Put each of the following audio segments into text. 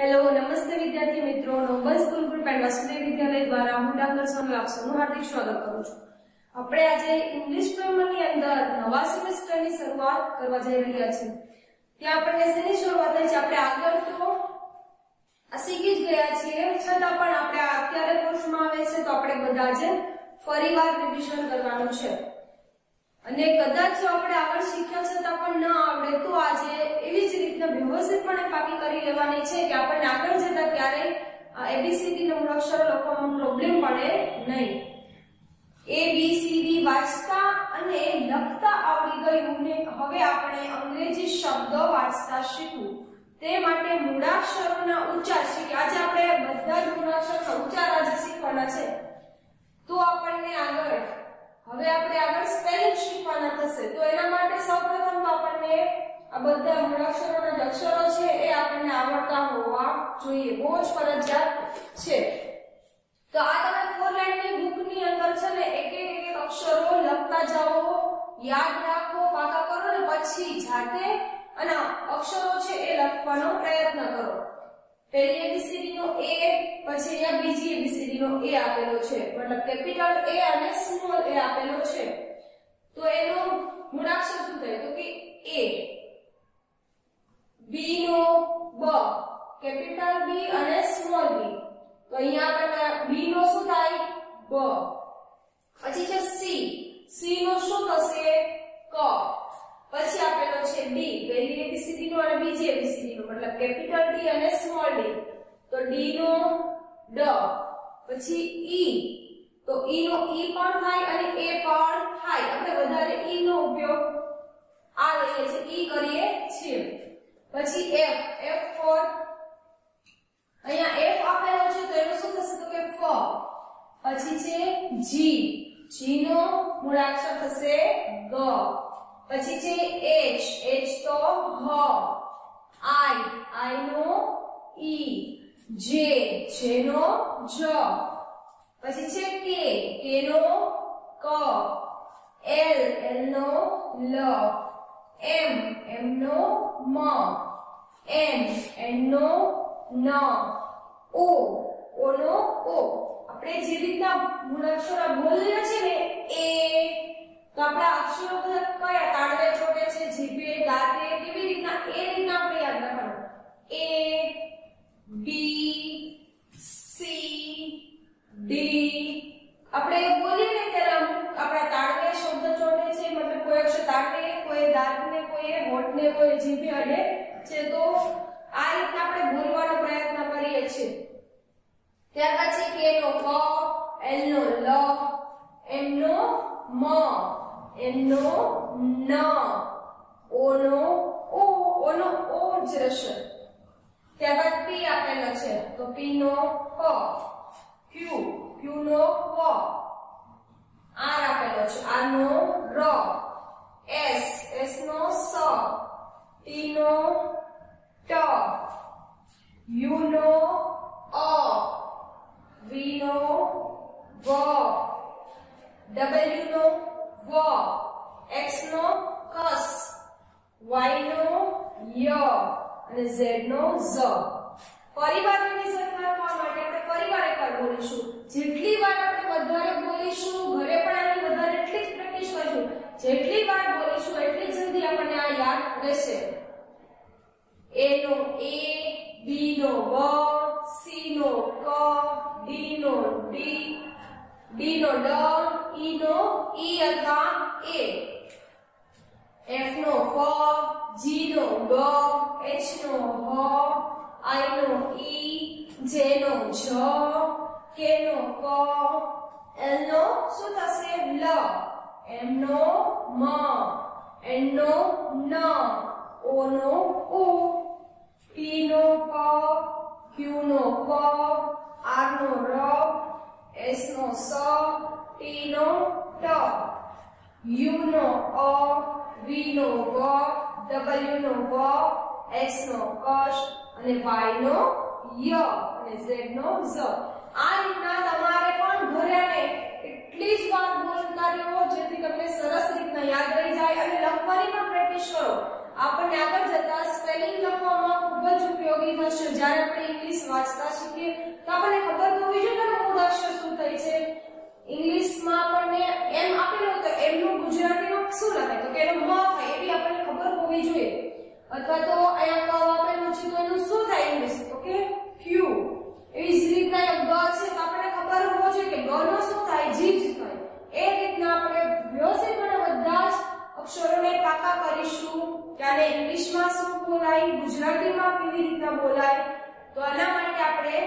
Hello નમસ્તે વિદ્યાર્થી મિત્રો. Noble school group and Vasudev Vidyalaya દ્વારા હું ડાંગર સ્વામી આપ સૌનું હાર્દિક સ્વાગત કરું છું. આપણે આજે ઇંગ્લિશ પ્રમાણની અંદર નવા સેમેસ્ટરની શરૂઆત કરવા જઈ રહ્યા છીએ. ત્યાં આપણને શેની શરૂઆત થઈ છે? આપણે આગળ તો આ શીખી જ ગયા છીએ. છતાં પણ આપણે અત્યારે કોર્સમાં આવે છે તો આપણે બધા આજે ફરીવાર રિવિઝન કરવાનું છે. અને કદાચ જો આપણે આગળ શીખ્યા છતાં પણ ન આવડે, તો આજે એવી જ રીતના વ્યવસ્થિતપણે પાકી કરી લેવાની છે કે આપણને આગળ જતા ક્યારેય એબીસીડી ના મૂળાક્ષરો લખવામાં પ્રોબ્લેમ પડે નહીં. એ બી સી ડી વાંચતા અને લખતા આવડી ગયું ને હવે આપણે અંગ્રેજી શબ્દ વાંચતા શીખવું. તે માટે મૂળાક્ષરોના ઉચ્ચાર શીખી આજે આપણે બધા જ મૂળાક્ષરોના ઉચ્ચાર આજે શીખવાના છે. તો આપણને આગળ હવે આપણે આગળ સ્પેલિંગ શીખવાના થશે. તો એના માટે સૌપ્રથમ તો આપણને આ બધા મૂળાક્ષરોના અક્ષરો છે એ આપણને આવડતા હોવા જોઈએ. બહુ જ ફરજિયાત છે. તો આ તમે ફોર લાઈનની બુકની અંદર છે ને એક એક અક્ષરો લખતા જાઓ. યાદ રાખો, પાકા કરો ને પછી જાતે અને અક્ષરો છે એ લખવાનો પ્રયત્ન કરો. પહેલી એબીસીડી નો પછી અહીંયા બીજી એબીસીડી નો એ આપેલો છે. મતલબ કેપિટલ એ અને સ્મોલ એ આપેલો છે. તો એનો મૂળાક્ષર શું થાય? તો કે એ બી નો બ, કેપિટલ બી અને સ્મોલ બી તો અહીંયા આપણને બી નો શું થાય? બ. પછી છે સી સી નો શું થશે? ક. પછી આપેલો છે ડી પહેલી એબીસીડી નો અને બીજી એબીસીડી નો મતલબ કેપિટલ ડી અને સ્મોલ ડી તો ડી નો ડ, પછી ઈ. તો ઈ નો ઈ પણ થાય અને એ પણ થાય. આપણે વધારે ઈ નો ઉપયોગ આ લઈએ છીએ. ઈ કરીએ છીએ. પછી એફ. F for. અહીંયા એફ આપેલો છે તો એનું શું થશે તો કે ફ. પછી છે જી. જી નો મૂળાક્ષર થશે ગ. પછી છે એચ. એચ તો હ. આઈ. આઈ નો ઈ. જે જેનો જ. પછી છે કે કે નો ક. એલ એલ નો લ. એમ એમ નો મ. એન એન નો. ઓ ઓ નો ઓ. આપણે જે રીતના મૂળાક્ષરો બોલ્યા છે કોઈ હોઠને કોઈ જીભે અડે છે તો આ રીતના આપણે બોલવાનો પ્રયત્ન કરીએ છીએ. ત્યાર પછી કે નો ક એલ નો લ એમ નો મ એમ નો ન ઓ નો ઓ ઓ નો ઓ જ રહેશે. ત્યારબાદ પી આપેલો છે, તો પી નો પ ક્યુ ક્યુ નો પ આર આપેલો છે આર નો ર. એસ એસ નો સ T નો ટ U નો અ V નો વ W નો વ X નો કસ Y નો ય અને Z નો ઝ. પરિવારની કરવા માટે આપણે પરિવાર એકવાર બોલીશું. જેટલી વાર આપણે વધારે બોલીશું ઘરે પણ આની વધારે એટલી જ પ્રેક્ટિસ કરીશું જેટલી વાર બોલીશું એટલી જલ્દી આપણને આ યાદ રહેશે એ નો એ B નો B, C નો ક D નો ડી D નો ડ E નો E અથવા એ. F no F, G no G, H no H, I no E, J નો જ K નો ક L નો શું થશે? લ. M નો મ. N નો. N, O નો ઉ. પી નો પ Q નો પ R નો ર S નો સ T નો ટ. U નો અ V નો વ W નો વ X નો કશ અને Y નો ય અને Z નો ઝ. આ રીતના તમારે પણ ઘરે આને એટલી જ વાર બોલતા રહો જેથી તમને સરસ રીતના યાદ રહી જાય અને લખવાની પણ પ્રેક્ટિસ કરો. આપણને આગળ જતા સ્પેલિંગ લખવામાં ખૂબ જ ઉપયોગી થશે જ્યારે આપણે ઇંગ્લિશ વાંચતા શીખીએ, તો આપણને ખબર તો હોવી જોઈએ કે મૂળ અક્ષર શું થાય છે. ઇંગ્લિશમાં આપણને એમ આપેલો તો એમ નું ગુજરાતીમાં શું લખાય? તો કે એનો મ થાય, એ બી આપણને ખબર હોવી જોઈએ. અથવા તો અહીંયા ક આપેલું છે તો એનું શું થાય ઇંગ્લિશ તો કે ક્યુ એવી જ રીતના અહીંયા ગ છે તો આપણને ખબર હોવો જોઈએ કે ગ નો શું થાય જીભ થાય એ રીતના આપણે વ્યવસ્થિતપણે બધા જ અક્ષરોને પાકા કરીશું કે આને ઇંગ્લિશમાં શું બોલાય ગુજરાતીમાં કેવી તો આના માટે આપણે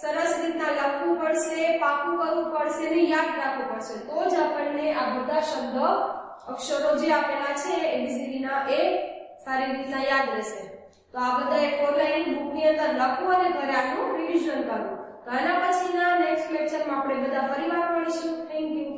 સરસ રીતના લખવું પડશે, પાકું કરવું પડશે ને યાદ રાખવું પડશે. તો જ આપણને આ બધા શબ્દ, અક્ષરો જે આપેલા છે એબીસીડી ના, એ સારી રીતના યાદ રહેશે. તો આ બધા એ ફોર લાઈન બુકની અંદર લખવું અને ઘરે આનું રિવિઝન કરવું. તો આના પછીના નેક્સ્ટ લેક્ચરમાં આપણે બધા ફરીવાર મળીશું. Thank you